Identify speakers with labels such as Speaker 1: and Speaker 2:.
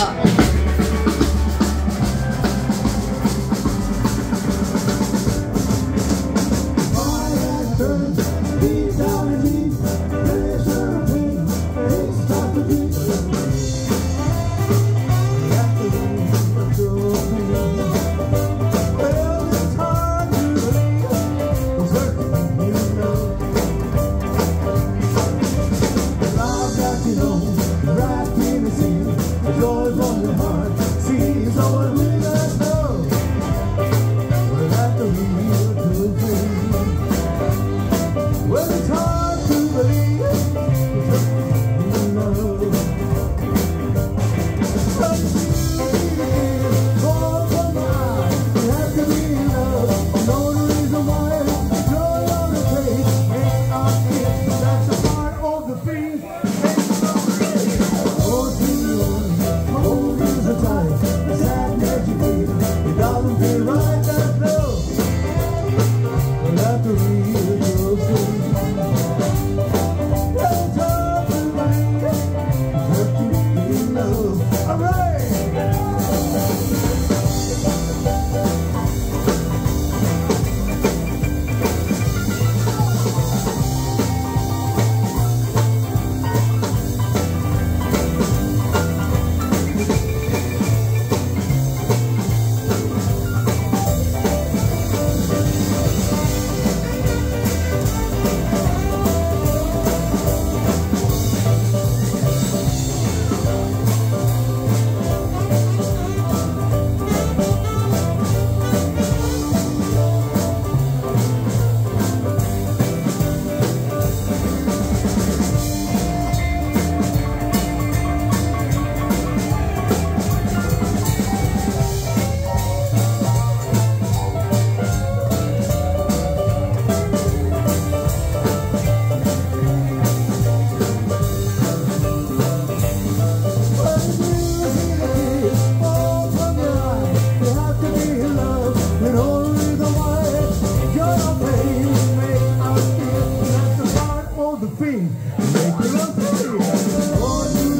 Speaker 1: up. Turn. right. philosophy. Make philosophy. All you